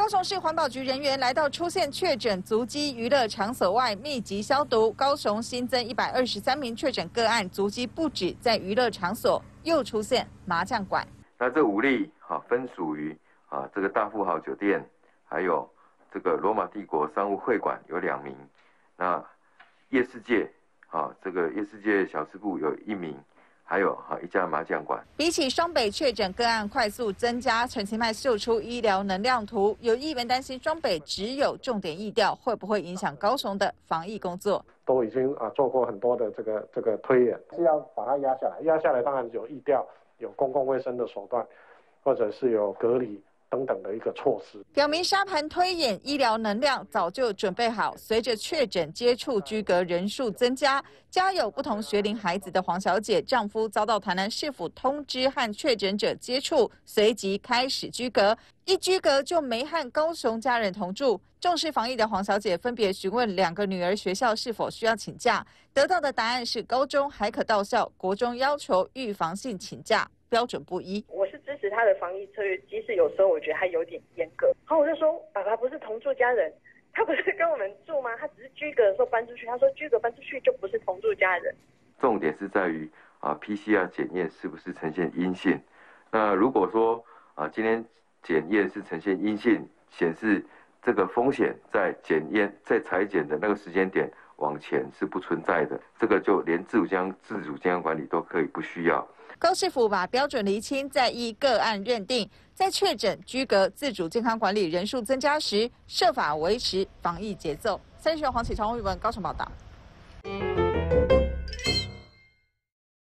高雄市环保局人员来到出现确诊足迹娱乐场所外，密集消毒。高雄新增一百二十三名确诊个案，足迹不止在娱乐场所，又出现麻将馆。那这五例哈分属于啊这个大富豪酒店，还有这个罗马帝国商务会馆有两名，那夜世界啊这个夜世界小吃部有一名。还有哈一家麻将馆。比起双北确诊个案快速增加，陈其迈秀出医疗能量图，有议员担心双北只有重点疫调，会不会影响高雄的防疫工作？都已经啊做过很多的这个这个推演，是要把它压下来。压下来当然有疫调，有公共卫生的手段，或者是有隔离。等等的一个措施，表明沙盘推演医疗能量早就准备好。随着确诊接触居隔人数增加，家有不同学龄孩子的黄小姐，丈夫遭到台南市府通知和确诊者接触，随即开始居隔。一居隔就没和高雄家人同住。重视防疫的黄小姐分别询问两个女儿学校是否需要请假，得到的答案是高中还可到校，国中要求预防性请假。标准不一，是他的防疫策略，即使有时候我觉得他有点严格。然后我就说，爸爸不是同住家人，他不是跟我们住吗？他只是居隔的时候搬出去。他说居隔搬出去就不是同住家人。重点是在于啊，PCR 检验是不是呈现阴性？那如果说啊，今天检验是呈现阴性，显示这个风险在检验在裁剪的那个时间点往前是不存在的，这个就连自主健自主健康管理都可以不需要。高师傅把标准厘清，再依个案认定，在确诊、居隔、自主健康管理人数增加时，设法维持防疫节奏。三十号黄启超、黄玉文高雄报道。